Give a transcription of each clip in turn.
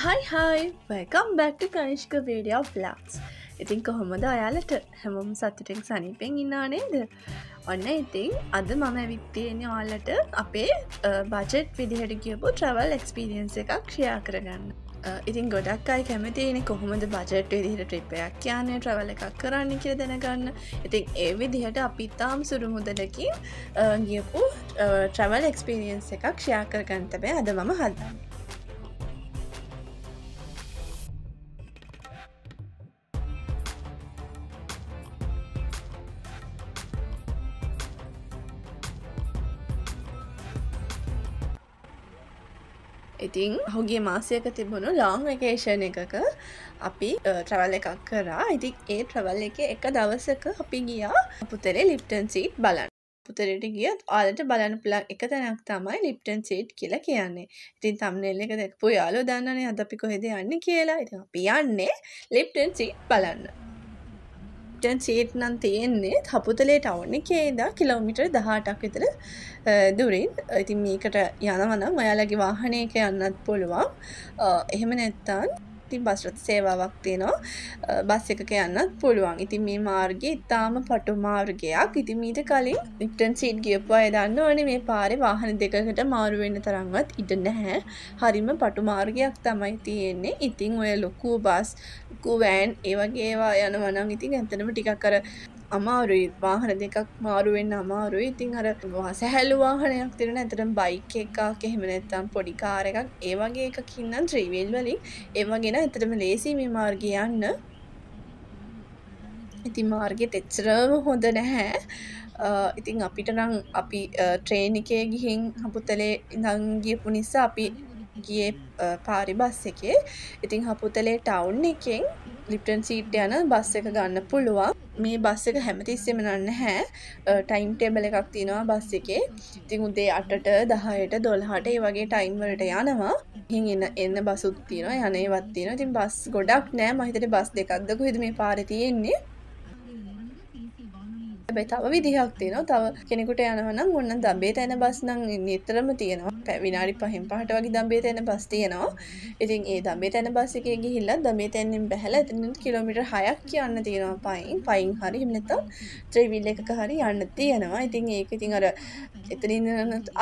Hi hi welcome back to Kanishka video flux ඉතින් කොහොමද අයාලට හැමෝම සතුටෙන් සනිපෙන් ඉන්නා නේද? ඔන්න ඉතින් අද මම ඇවිත්තියෙන ඔයාලට අපේ බජෙට් විදිහට කියපු ට්‍රවල් එක්ස්පිරියන්ස එකක් ක්ෂයා කරගන්න. ඉතින් ගොඩක් අයි කැමතින කොහොමද බජට් විදිහට ට්‍රිපයක් කියන්න ට්‍රවල එකක් කරන්න කිය දැනගන්න. ඉතින් ඒ විදිහට අපිතාම් සුරු මුදලකින් ගියපු ට්‍රවල් එක්ස්පිරියන්ස එකක් ක්ෂයා කරගන්තබේ අද මම හදන්න ඉතිං හුගේ මාසයක තිබුණු ලොං වකේෂණ එකක අපි ට්‍රවල් එකක් කරා. ඉතින් ඒ ට්‍රවල් එක එක දවසක අපි ගියා පුතරේ ලිප්ටන් සීට් බලන්න. පුතරට ගියත් ආලට බලන්න පුලක් එක තැනක් තමයි ලිප්ටන් සීට් කියලා කියන්නේ. ඉතින් තම්නෙල්ල එක දැක්පු යාලෝ දන්නනේ අද අපි කොහෙද යන්න කියලා. ඉතින් අපි යන්නේ ලිප්ටන් සීට් බලන්න. ටන් සීට් නම් තියෙන්නේ හපුතලේ ටවුන් එකේද කිලෝමිටර් දහටක් විතර දුරින්. ඉතින් මේකට යනවනම් ඔයාලගේ වාහනයක යන්නත් පුළුවන්. එහෙම නැත්තන් ඉතින් බස්රථ සේවාවක් තියෙනවා. බස් එකක යන්නත් පුළුවන්. ඉතින් මේ මාර්ගය ඉතාම පටු මාර්ගයක්. ඉතින් මීට කලින් ඉක්ටන් සීට් ගියපු අය දන්න ඕන මේ පාරේ වාහන දෙකකට මාරුවෙන්න තරන්වත් ඉඩ නැහැ. හරිම පටු මාර්ගයක් තමයි තියෙන්නේ. ඉතින් ඔය ලොකූ බස් ලොකු වෑන් ඒවගේවා යනවනම් ඉතින් ඇතනම ටිකක් කර අමාරුයි. වාහන දෙකක් මාරුවෙන් අමාරුයි. ඉතින් අර සැහැල්ලු වාහනයක් තිරෙන ඇතරම් බයික් එකක් එහෙම නැත්තම් පොඩි කාර එකක්. ඒ වගේ එකකින්නම් ත්‍රීවීල් වලින්. ඒවගෙන ඇතරම ලේසි මේ මාර්ගය යන්න. ඉතින් මාර්ගෙ එච්චරම හොඳ නැහැ. ඉතින් අපිට නම් අපි ට්‍රේන් එකේ ගිහින් හපුතලේ ඉඳන් ගියපු නිසා අපි ගියේ පාරි බස් එකේ. ඉතින් හපුතලේ ටවුන් එකෙන් ලිප්ටන් සීට් යන බස් එක ගන්න පුළුවන්. මේ බස් එක හැමතිස්සෙම නන්න හැ ටයිම් ටේබල එකක් තියෙනවා බස් එකේ. ඉතින් උදේ අටට දහයට දොල්හට ඒ වගේ ටයිම් වලට යනවා. හින් එන්න එන්න බසුත් තියෙනවා යනේවත් තියෙන ඉතින් බස් ගොඩක් නෑ. මහිතට බස් දෙකක්දක හිද මේ පාර තියෙන්නේ? හැබැයි තව විදිහක් තියෙනවා. තව කෙනෙකුට යනවනම් ඔන්න දම්බේ තැන බස් නම් නිතරම තියෙනවා. පැවිනාඩි පහෙන් පහට වගේ දම්බේ තැන බස් තියෙනවා. ඉතින් ඒ දම්බේ තැන බස් එකේ ගිහිල්ලා දම්බේ තැන්නෙන් බැහැලා එතන කිලෝමීටර් 6ක් යන්න තියෙනවා පයින්. පයින් හරි එහෙම නැත්නම් ට්‍රේවිල් එකක හරි යන්න තියෙනවා. ඉතින් ඒක ඉතින් අර එතනින්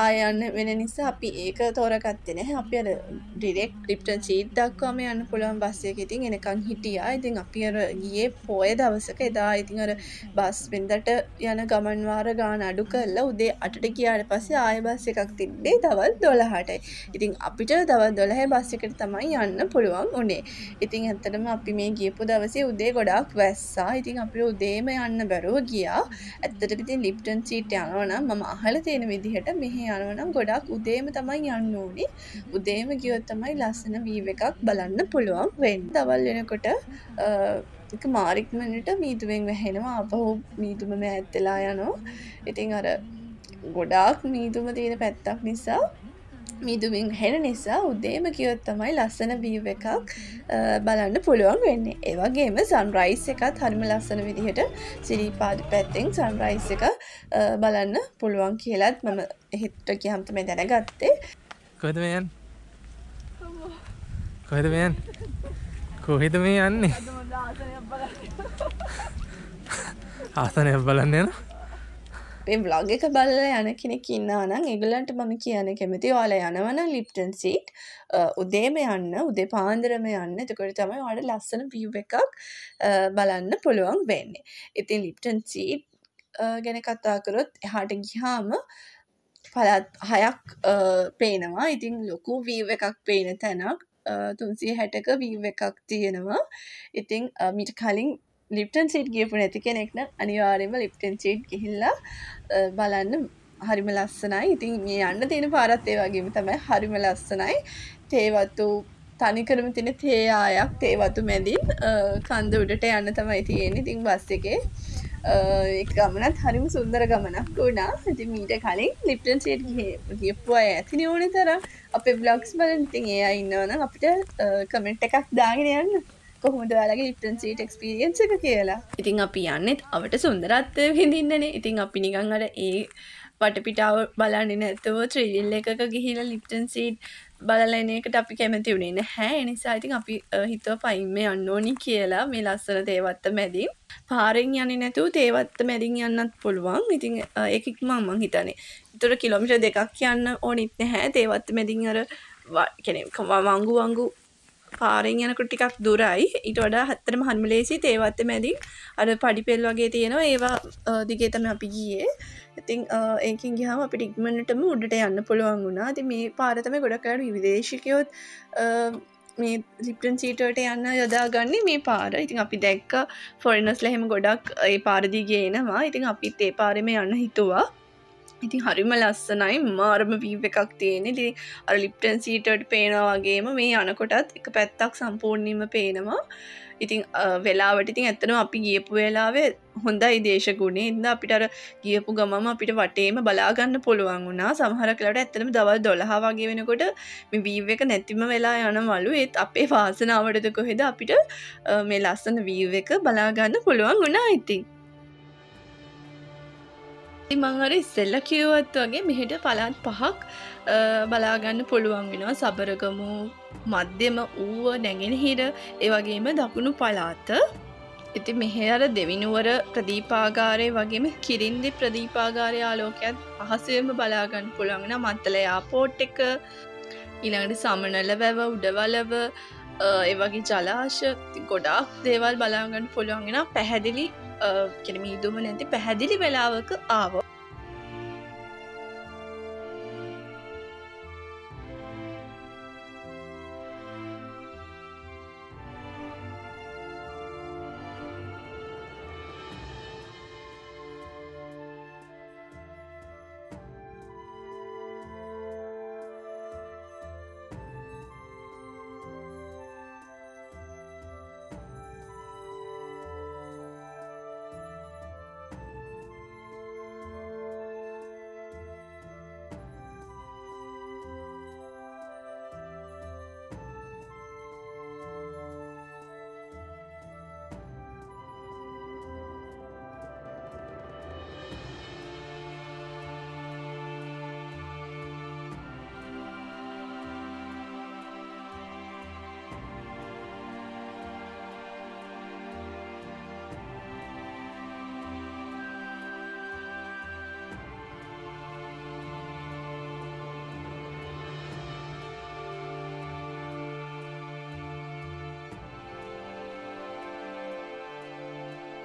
ආය යන්න වෙන නිසා අපි ඒක තෝරගත්තේ නැහැ. අපි අර ඩිරෙක්ට් ලිප්ටන් සීට් දක්වාම යන්න පුළුවන් බස් එක ඉතින් එනකන් හිටියා. ඉතින් අපි අර ගියේ පොය දවසක. එදා ඉතින් අර බස් වෙන්දට යන ගමන්වාර ගාන අඩු කරලා උදේ අටට කියාට පස්සේ ආය බස් එකක් තිබ්බේ දවල් දොළහටයි. ඉතින් අපිට දවල් දොළහ බස් එකට තමයි යන්න පුළුවන් උනේ. ඉතින් ඇත්තටම අපි මේ ගියපු දවසේ උදේ ගොඩක් වැස්සා. ඉතින් අපි උදේම යන්න බැරුව ගියා. ඇත්තට ඉතින් ලිප්ටන් සීට් යනවනම් මම අහලා තියෙන විදිහට මෙහෙ යනවනම් ගොඩක් උදේම තමයි යන්න ඕනේ. උදේම ගියොත් තමයි ලස්සන වීව් එකක් බලන්න පුළුවන් වෙන්න. දවල් වෙනකොට එක මාරික්මනට මීතුවෙන් වැහෙනවා. අපහු මීතුම ඇත්තලා යනවා. ඉතින් අර ගොඩාක් මීතුම තියෙන පැත්තක් නිසා මීදුමින් හෙන නිසා උදේම කියොත් තමයි ලස්සන බීව එකක් බලන්න පුළුවන් වෙන්නේ. ඒවගේම සන්රයිස් එකත් හරිම ලස්සන විදිහට සිරිපාද පැත්තෙන් සන්රයිස් එක බලන්න පුළුවන් කියලත් මම එහෙත්ට කියහම්තම දැනගත්තේ. කොදමයන් කොහෙදමයන් කොහෙද මේ යන්නේ? ආසනය බලන්න. යන මේ බ්ලොග් එක බලල යන කෙනෙක් ඉන්නා නම් එගලන්ට මම කියන කැමති වාල යනවන ලිප්ටන් සීට් උදේම යන්න උදේ පාන්දරම යන්න. එතකොට තමයි වාට ලස්සන පිව් එකක් බලන්න පුළුවන් වෙන්නේ. ඉතින් ලිප්ටන් සීට් ගැන කතාකරොත් එහාට ගිහාම පලත් හයක් පේනවා. ඉතින් ලොකු වීව එකක් පේන තැනක් තුන්සිය හැටක වීව එකක් තියෙනවා. ඉතිං මිට කලින් ලිප්ටන් සිට් ගියපු නැති කෙනෙක්න අනිවාරෙන්ම ලිප්ටන් සිට් ගිහිල්ලා බලන්න හරිම ලස්සනයි. ඉතින් මේ යන්න තියෙන පාරත් ඒ වගේම තමයි හරිම ලස්සනයි. තේවත්තු තනිකරම තින තේයායක් තේවතු මැදින් කන්ද උඩට යන්න තමයි තියෙන ඉතින් බස් එකේ ගමනත් හරිම සුන්දර ගමනක් වුණා. ඇති මීට කලින් ලිප්ටන් සේට් ගියපු අය ඇතින ඕන තර අප බ්ලොග්ස් බලන්තින් ඒ ඉන්නවන අපිට කමෙන්ට් එකක් දාගෙන යන්න. කොහොමද ඔයාලගේ ලිප්ටන් සීට් එක්ස්පිරියන්ස් එක කියලා. ඉතින් අපි යන්නෙත් අවට සුන්දරත්වය විඳින්නනේ. ඉතින් අපි නිකං අර ඒ වටපිටාව බලන්නේ නැතුව ත්‍රීවිල් එකක ගිහිල ලිප්ටන් සීට් බලලන එකට අපි කැමති වුණේ නැහැ. එනිසා ඉතින් අපි හිතුව පයින්ම යන්න ඕනි කියලා මේ ලස්සන තේවත්ත මැදින්. පාරෙන් යන්නේ නැතුව තේවත්ත මැදින් යන්නත් පුළුවන්. ඉතින් ඒකික් මං මං හිතනේ ඉතුර කිලෝමිට දෙකක් යන්න ඕනිත් නැහැ. තේවත්ත මැදින් අර කෙනෙ වංගු වංගු පාරෙන් යනකොට ටිකක් දුරයි. ඊට වඩා හත්තරම හන්මලේසි තේවත්ත මැදින් අර පඩිපෙල් වගේ තියෙනවා. ඒවා දිගේතම අපි ගියේ. ඉතින් ඒකින් ගහම අපිට ඉක්මනටම උඩට යන්න පුළුවන් වුණා. ති මේ පාරතම ගොඩකට විදේශිකයොත් මේ ලිප්ටන් සීටට යන්න යොදාගන්නේ මේ පාර. ඉතින් අපි දැක්ක ෆොරිනස් ලහෙම ගොඩක් ඒ පාරදිගේනවා ඉතින් අපිත් ඒ පාරම යන්න හිතුවා. ඉතින් හරිම ලස්සනයි. මාරම වීව එකක් තියෙන ති අර ලිප්ටන් සීටට පේනවා වගේම මේ යනකොටත් එක පැත්තක් සම්පූර්ණීම පේනවා. ඉතින් වෙලාවට ඉතින් ඇත්තනම් අපි ගියපු වෙලාවේ හොඳයි දේශගුණේ. ඉද අපිටර ගියපු ගමම අපිට වටේම බලාගන්න පුළුවන් වුණා. සමහර කලට ඇත්තනම දවල් දොළහා වගේ වෙනකොට මේ වීව එක නැතිම වෙලා යනවලු. ඒත් අපේ වාසනාවටද කොහෙද අපිට මේ ලස්සන වීව එක බලාගන්න පුළුවන් වුණා ඉතින්. මංහර ඉස්සෙල්ල කිව්වත් වගේ මෙහෙට පලාත් පහක් බලාගන්න පුළුවන් වෙනවා. සබරගමු මධ්‍යම වූව නැගෙනහිර ඒවගේම දකුණු පලාත ඉති මෙහෙර දෙවිනුවර ප්‍රදීපාගාරය වගේම කිරින්දි ප්‍රදීපාගාරය ආලෝකයත් අහසයම බලාගන්න පුළන්ගෙන මත්තල යාපෝට් එක ඊළඟට සමනල වැව උඩවලව ඒවගේ ජලාශ ගොඩාක් දේවල් බලාගන්න පුළුවන්ගෙන පැහැදිලි කෙනම ඉදුම නැති පැහැදිලි වෙලාවක ආව.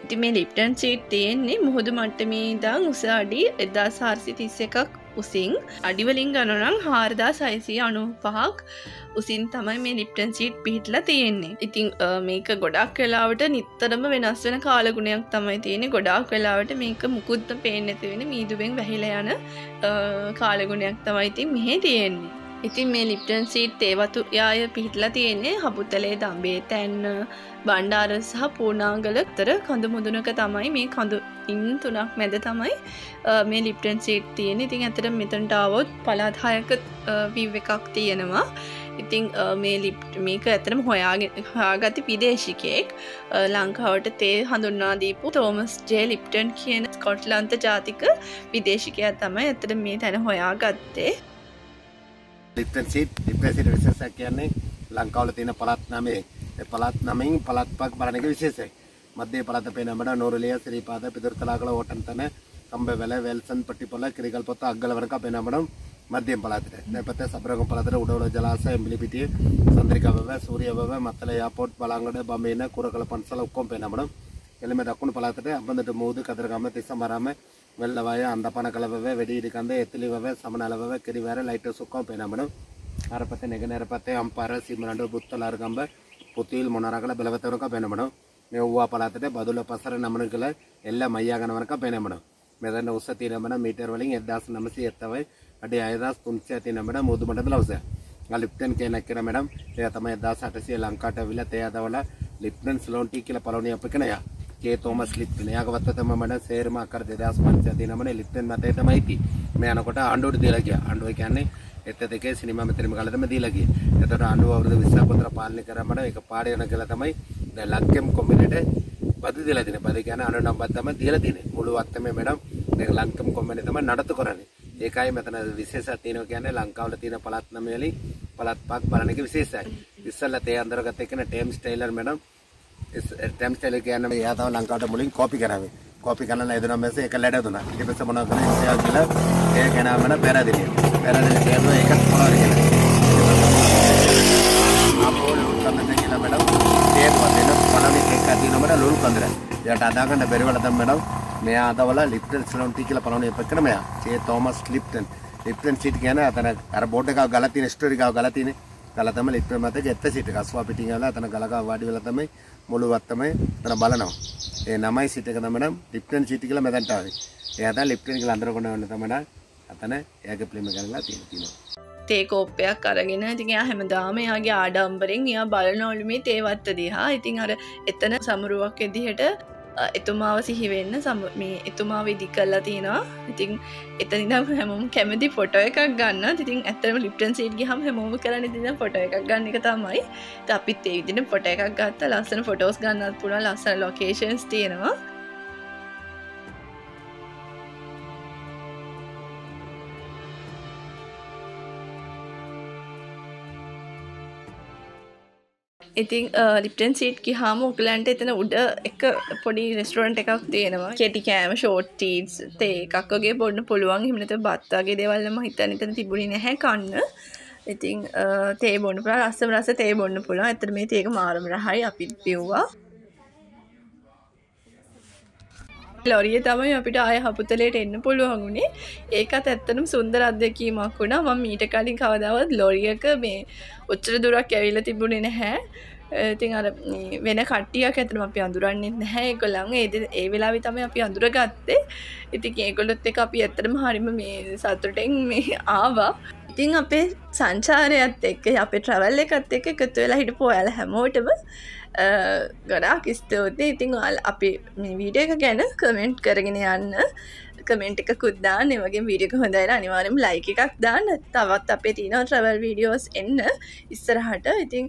ඉති මේ ලිප්ටන් සීට් තියෙන්නේ. මුහුදු මට්ටමේ දං උසාඩි එදා සාර්සි තිස්ස එකක් උසින්. අඩිවලින් ගණනං හාරදා සයිසිය අනු පහක් උසින් තමයි මේ ලිප්ටන් සීට් පිහිටලා තියෙන්නේ. ඉතිං මේක ගොඩක් වෙලාවට නිත්තරම වෙනස් වෙන කාලගුණයක් තමයි තියෙන ගොඩක් වෙලාවට මේක මුකුත්ත පේනෙති වෙන මීදුවෙන් වැහිල යන කාලගුණයක් තමයිඉතින් මෙහෙ තියෙන්නේ. ඉතින් මේ ලිප්ටන් සීට් ඒවතු යාය පිහිටලා තියෙන්නේ හබුතලේ දම්බේ තැන්න බණ්ඩාර සහ පූනාගලතර කඳු මුදුනක තමයි මේ කඳු ඉන් තුනක් මැද තමයි මේ ලිප්ටන් සීට් තියෙන ඉතින් ඇතට මෙතන්ටාවොත් පලාත්හයක වීව එකක් තියෙනවා. ඉතිං මේ ලිප් මේක ඇතරම හොයාගති විදේශිකයෙක්. ලංකාවට තේ හඳුන්නාදීපු තෝමස් ජේ ලිප්ටන් කියන ස්කොට්ලන්ත ජාතික විදේශිකයක් තමයි ඇතට මේ තැන හොයා ගත්තේ ලිප්ටන් සීට් ලිප්ටන් සීට් විශේෂයක් කියන්නේ ලංකාවල තියෙන පළාත් නමේ පළාත් නමෙන් පළාත් පහක් බලන එක විශේෂයි. මධ්‍ය පළාත පේනමඩ නෝරලිය සිරිපාද පිදුරුතලාකල ඕටන්තන කම්බවැල වෙල්සන් පටිපොල කිරිකල්පොත්ත අග්ගලවරක පේනමඩම් මධ්‍යම පළාතට. නැපත සබරගම පළාතට උඩවල ජලාශය එම්බිලිපිටිය සන්ද්‍රිකවව සූරියවව මත්තල යාපෝට් බලංගොඩ බඹේන කුරකල පන්සල ඔක්කොම පේනමඩම්. එළම දක්ුණු පළාතට අබඳට මූදු කතරගම තිස්ස මරාම වෙල්ලවාය අන්දපන කලවව වෙඩිඩිකන්ද එතුලිවව සමනලවව කිරිවර ලයිට සුක්කෝ පෙනමන අරපත නෙගනර පතේ අම්පාර සිමනඩු බුත්තලාර්ගම්බ පුතිල් මොනරකල බැලවතවරක පෙනමන මේ ව්වා පලාතට බදුල පසර නමන කළ එල්ල මයියාගනවරක පෙනමන මෙදන්න උස්ස තිනමන මීටර් වලින් එදදාස් නමසි එත්තවයි. අඩේ අයදස් තුන්සය තිනමට මුදුමට ලවස ලිප්ටන් කියනක් කර මෙඩම්. එය තමයි එදදාස් අටසිය ලංකාට විල තේ අදවල ලිප්ටන් ස්ලෝන්ටී කියල පලෝනි අප කනයා ඒ තෝමස් ලිප්ටන යගවත්තම මට සේරම කර දෙදස් පංච තිනමන ලිප්ටන් මතේතමයිති මේනකොට අන්ඩුවට දිලගිය අන්ඩුව කියන්නේ එත දෙකේ සිනමා මෙතනම කලටම දීලා ගියේ. එතකොට අඬුව අවුරුදු 20ක් විතර පාලනය කරාමඩ ඒක පාඩේ යන කියලා තමයි දැන් ලක්කෙම් කොම්බිනේට බදු දීලා තියෙන්නේ. බද කියන්නේ අඬ නම්බක් තමයි දීලා තියෙන්නේ. මුළු වත්තමේ මැඩම් දැන් ලංකම් කොම්බිනේ තමයි නඩත්තු කරන්නේ. ඒකයි මෙතන විශේෂයක් තියෙනවා කියන්නේ ලංකාවල තියෙන පළාත් නම වලින් පළත් පක් බලන එක විශේෂයි. ඉස්සෙල්ලා තේ අඳුරගත්ත එකන James Taylor madam James Taylor කියන්නේ එයා තමයි ලංකාවට මුලින් කෝපි කරාවේ. කෝපි කරලා එදුනා මැස්ස එක ලැඩ දුනා. ඊට පස්සේ මොනවද කරන්නේ? එයා කියලා ඒ ගෙනාවන පෙරදිලිය. පෙරදිලිය තේරුම එකක් පොළවර කියලා. අපෝ ලුල් කන්දර කියලා මැඩම් තේරුම දෙන පළවෙනි එකක් දිනම ලුල් කන්දර. එයාට අදාගන්න බැරි වල තමයි මැඩම් මෙයා අදවල ලිප්ටන් ස්ලොන් ටී කියලා පළවෙනි එපකන මෙයා. ඒ තෝමස් ලිප්ටන්. ලිප්ටන් සීට් කියන්නේ අතන අර බෝඩ් එකක් ගලා තියෙන ස්ටෝරි එකක් ගලා තියෙන. ගලා තමයි ලිප්ටන් මත ගෙත්ත සීට් එක. අස්වා පිටින් ගලා අතන ගලක වාඩි වෙලා තමයි මුළුවත් තමයි අතන බලනවා. ඒ නමයි සීට් එක තමයි නම් ලිප්ටන් සීට් කියලා මෙතනට ආවේ. එයා තමයි ලිප්ටන් කියලා අnder කොන වෙන තමයි අතන එයාගේ ෆිල්ම් කරලා තියෙනවා. තේ කෝප්පයක් අරගෙන ඉතින් එයා හැමදාම එයාගේ ආඩම්බරෙන් එයා බලනවලු මේ තේවත්ත දිහා ඉතින් අර එතන සමරුවක් එදිහට එතුමාව සිහිවෙන්න සම මේ එතුමා විදි කල්ලා තියෙනවා. ඉතින් එතනිදම් හැමෝම් කැමති ෆොටෝ එකක් ගන්න ඉතින් ඇතරම ලිප්ටන් සේට්ගේ හම හැමෝම කරන්න තින ෆොට එකක් ගන්න එක තමයි. අපිත් ඒ විදින පොට එකක් ගත්ත. ලස්සන ෆොටෝස් ගන්නත් පුළ ලස්සන ලොකේෂන්ස් තියෙනවා. ඉතින් ලිප්ටන් සීට් හාම උකලන්ට එතන උඩ එක පොඩි රෙස්ටරන්ට් එකක් තියෙනවා. කෙටි කෑම ෂෝට් ටීස් තේ එකක්ගේ බොන්න පුළුවන්. හිමනත බත්තාගේ දෙවල්ලම හිතන එතන තිබුණි නැහැ කන්න. ඉතින් තේ බොන්න පුළ රස්සම රස තේ බොන්න පුළුවන්. ඇතර මේ ඒක මාරම රහයි අපිත් පිව්වා ලොරිය තමයි අපිට ආය හපුතලයට එන්න පුළුවන්ගුණේ ඒකත් ඇත්තනම් සුන්දර අත්දැකීමක් වුණා. මම මීට කලින් කවදාවත් ලොරියක මේ ඔච්චර දුරක් ඇවිල්ලා තිබුණේ නැහැ. ඉතින් අර වෙන කට්ටියක් ඇතනම අපි අඳුරන්නේ නැහැ. ඒගොල්ලන් ඒ ඒ වෙලාවේ තමයි අපි අඳුරගත්තේ. ඉතින් ඒගොල්ලොත් එක්ක අපි ඇත්තටම හරිම මේ සතුටෙන් මේ ආවා. ඉතින් අපේ සංචාරයත් එක්ක අපේ ට්‍රවල් එකත් එක්ක එකතු වෙලා හිටපු ඔයාලා හැමෝටම ගොඩාක් ස්තෝති ඉතිං වාල් අපි මේ වීඩිය එක ගැන කමෙන්ට් කරගෙන යන්න. කමෙන්ට් එක කුද්දාන්න වගේ වීඩියක හොඳයින අනිවාරම ලයික එකක් දාන්න. තවත් අපේ තින ට්‍රවල් වීඩියෝස් එන්න ඉස්සරහට. ඉතිං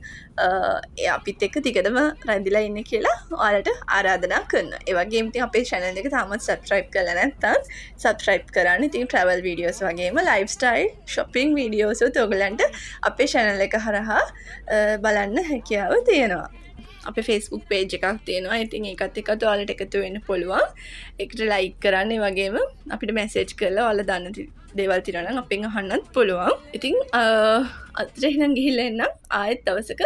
අපිත් එක්ක තිකටම රැදිලා ඉන්න කියලා ඔයාලට ආරාධනා කරන්න ඒවගේමති අපේ චැනල් එක තමත් සබස්්‍රයිප් කල නැත්තන් සබස්්‍රයිප් කරන්න. ඉතින් ට්‍රවල් වීඩියෝස් වගේම ලයිෆ්ස්ටයිල් ශොපිං වීඩියෝසු තොගලන්ට අපේ චැනල් එක හරහා බලන්න හැකියාව තියෙනවා. අප ෆෙස්බුක් පේජ් එකක් තියෙනවා. ඉතින් එකත් එකතු ඔයාලට එකතු වෙන්න පුළුවන්. එකට ලයික් කරන්න වගේම අපිට මැසේජ් කරලා ඔයාලා දන්න දේවල් තිරනම් අපෙන් අහන්නත් පුළුවන්. ඉතින් අත්‍රහිනම් ගිහිල්ලෙන්නම් ආයෙත් දවසක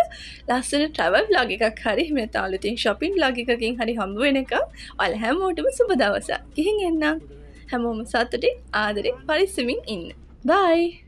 ලස්සන ට්‍රවල් ලාග එකක් හරි මේ තාලුතින් ශොපින් ලාගිකකින් හරි හම්බ වෙන එක ඔල හැමෝටම සුබ දවස ගිහින් එන්නම්. හැමෝම සතුටින් ආදරෙන් පරිස්සමින් ඉන්න. බයි